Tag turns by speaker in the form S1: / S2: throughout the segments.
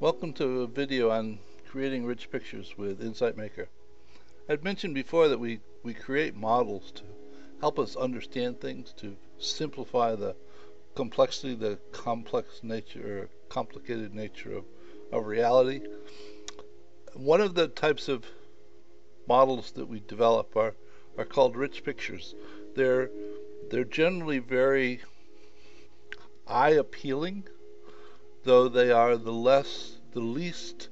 S1: Welcome to a video on creating rich pictures with Insight Maker. I'd mentioned before that we, we create models to help us understand things, to simplify the complexity, the complex nature, or complicated nature of, of reality. One of the types of models that we develop are, are called rich pictures. They're, they're generally very eye appealing though they are the less, the least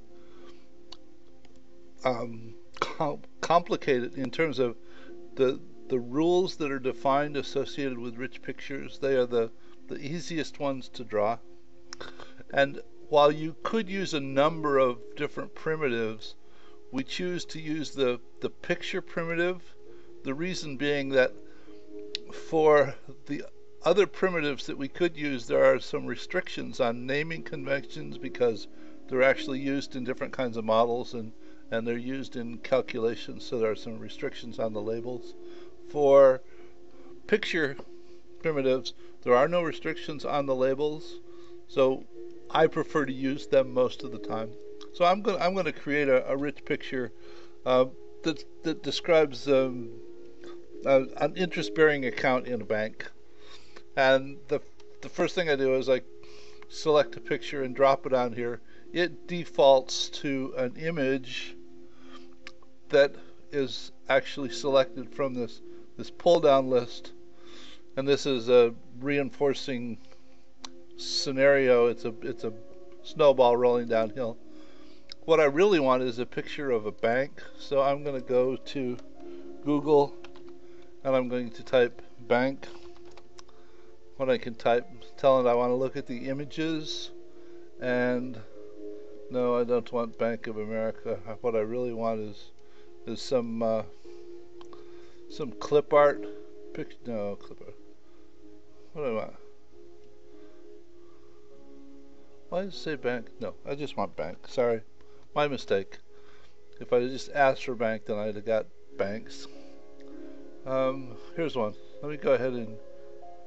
S1: um, com complicated in terms of the the rules that are defined associated with rich pictures. They are the the easiest ones to draw, and while you could use a number of different primitives, we choose to use the the picture primitive. The reason being that for the other primitives that we could use, there are some restrictions on naming conventions because they're actually used in different kinds of models and, and they're used in calculations, so there are some restrictions on the labels. For picture primitives, there are no restrictions on the labels, so I prefer to use them most of the time. So I'm going I'm going to create a, a rich picture uh, that that describes um, an interest-bearing account in a bank. And the, the first thing I do is I select a picture and drop it on here. It defaults to an image that is actually selected from this, this pull down list. And this is a reinforcing scenario. It's a, it's a snowball rolling downhill. What I really want is a picture of a bank. So I'm going to go to Google and I'm going to type bank what I can type, tell it I want to look at the images, and no, I don't want Bank of America. What I really want is is some uh, some clip art. Pic no clip art. What do I want? Why does it say bank? No, I just want bank. Sorry, my mistake. If I just asked for bank, then I'd have got banks. Um, here's one. Let me go ahead and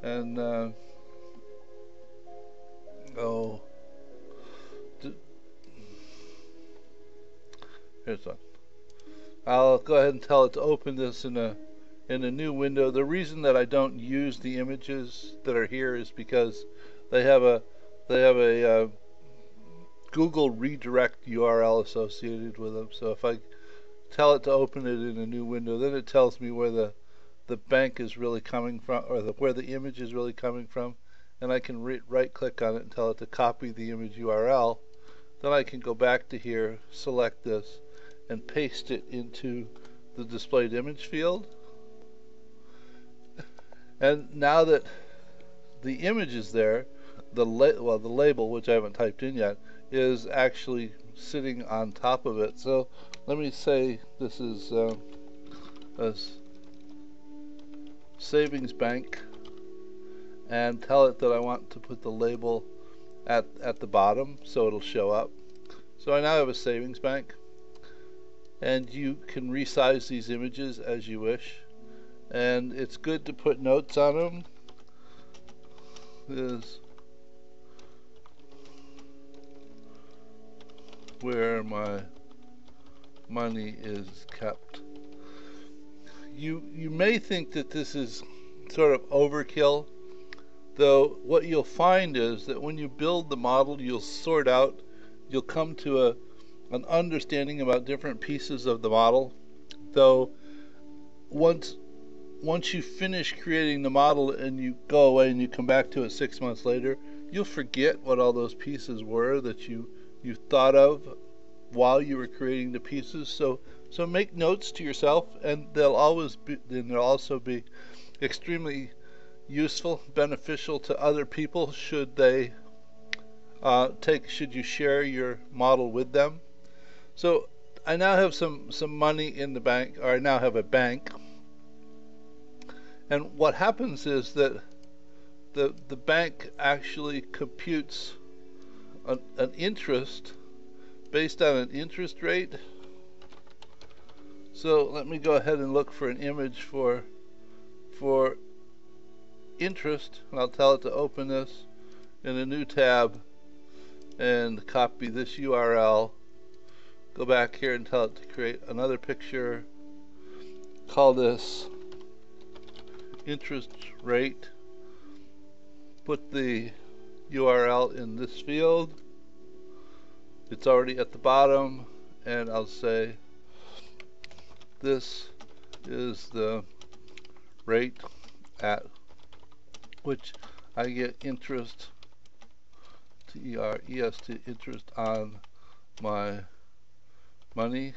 S1: and uh, go. Here's one. I'll go ahead and tell it to open this in a in a new window. The reason that I don't use the images that are here is because they have a they have a uh, Google redirect URL associated with them. So if I tell it to open it in a new window, then it tells me where the the bank is really coming from, or the, where the image is really coming from, and I can right click on it and tell it to copy the image URL. Then I can go back to here, select this, and paste it into the displayed image field. And now that the image is there, the well the label, which I haven't typed in yet, is actually sitting on top of it. So let me say this is uh, a savings bank and tell it that I want to put the label at, at the bottom so it'll show up. So I now have a savings bank and you can resize these images as you wish. And it's good to put notes on them is where my money is kept. You you may think that this is sort of overkill, though what you'll find is that when you build the model, you'll sort out, you'll come to a an understanding about different pieces of the model. Though once once you finish creating the model and you go away and you come back to it six months later, you'll forget what all those pieces were that you you thought of while you were creating the pieces. So so make notes to yourself, and they'll always be, and they'll also be extremely useful, beneficial to other people should they uh, take should you share your model with them. So I now have some some money in the bank, or I now have a bank, and what happens is that the the bank actually computes an, an interest based on an interest rate. So let me go ahead and look for an image for for interest and I'll tell it to open this in a new tab and copy this URL go back here and tell it to create another picture. Call this interest rate. Put the URL in this field. It's already at the bottom and I'll say this is the rate at which I get interest T-E-R-E-S-T interest on my money.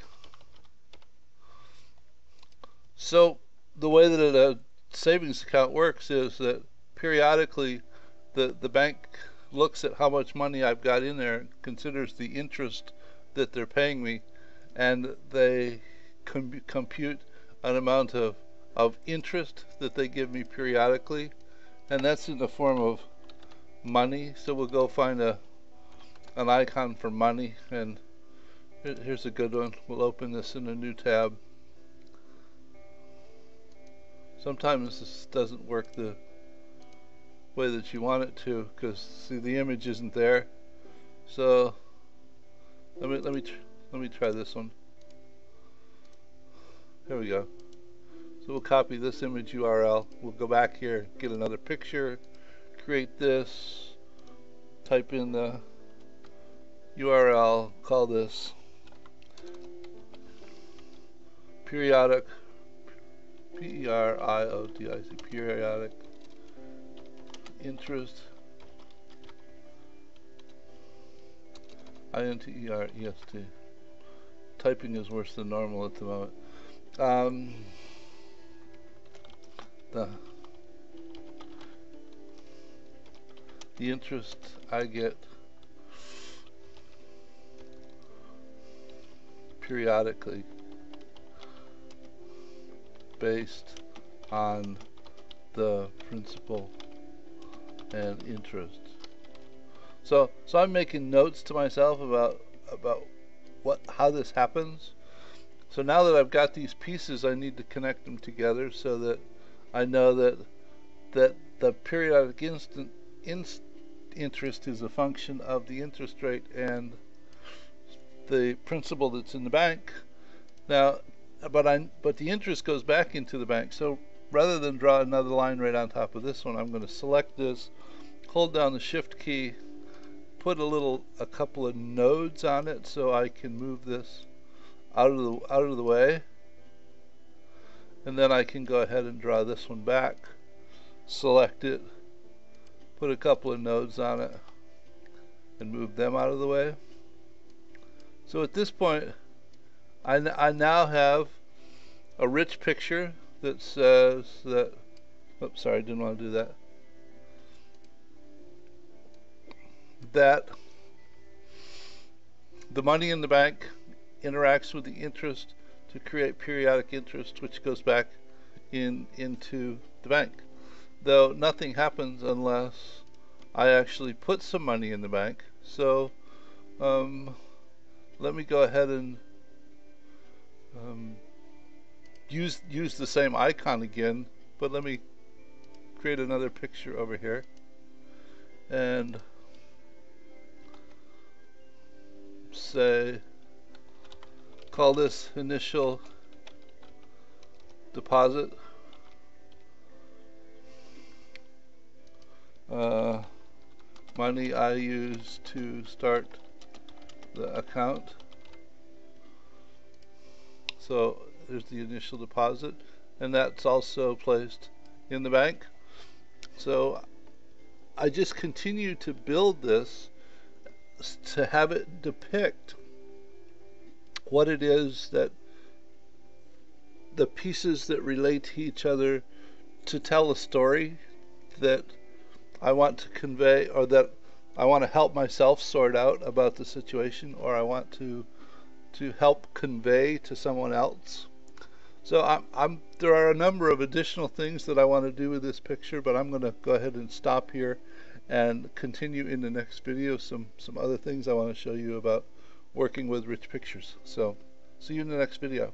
S1: So the way that a savings account works is that periodically the the bank looks at how much money I've got in there considers the interest that they're paying me and they com compute an amount of of interest that they give me periodically and that's in the form of money. So we'll go find a an icon for money and here's a good one. We'll open this in a new tab. Sometimes this doesn't work the way that you want it to because see the image isn't there. So let me let me let me try this one. There we go. So we'll copy this image URL. We'll go back here, get another picture, create this, type in the URL, call this periodic, P-E-R-I-O-D-I-C, periodic interest, I-N-T-E-R-E-S-T. Typing is worse than normal at the moment. Um, the the interest I get periodically based on the principal and interest. So so I'm making notes to myself about about what how this happens. So now that I've got these pieces I need to connect them together so that I know that that the periodic instant inst interest is a function of the interest rate and the principal that's in the bank. Now, but I but the interest goes back into the bank. So rather than draw another line right on top of this one, I'm going to select this, hold down the shift key, put a little a couple of nodes on it so I can move this out of the out of the way and then I can go ahead and draw this one back select it put a couple of nodes on it and move them out of the way so at this point I, I now have a rich picture that says that oops sorry I didn't want to do that. That the money in the bank interacts with the interest to create periodic interest which goes back in into the bank. Though nothing happens unless I actually put some money in the bank. So um, let me go ahead and um, use use the same icon again but let me create another picture over here. And say call this initial deposit. Uh, money I use to start the account so there's the initial deposit and that's also placed in the bank. So I just continue to build this to have it depict what it is that the pieces that relate to each other to tell a story that I want to convey or that I want to help myself sort out about the situation or I want to to help convey to someone else. So I'm, I'm there are a number of additional things that I want to do with this picture but I'm going to go ahead and stop here and continue in the next video some some other things I want to show you about working with rich pictures. So see you in the next video.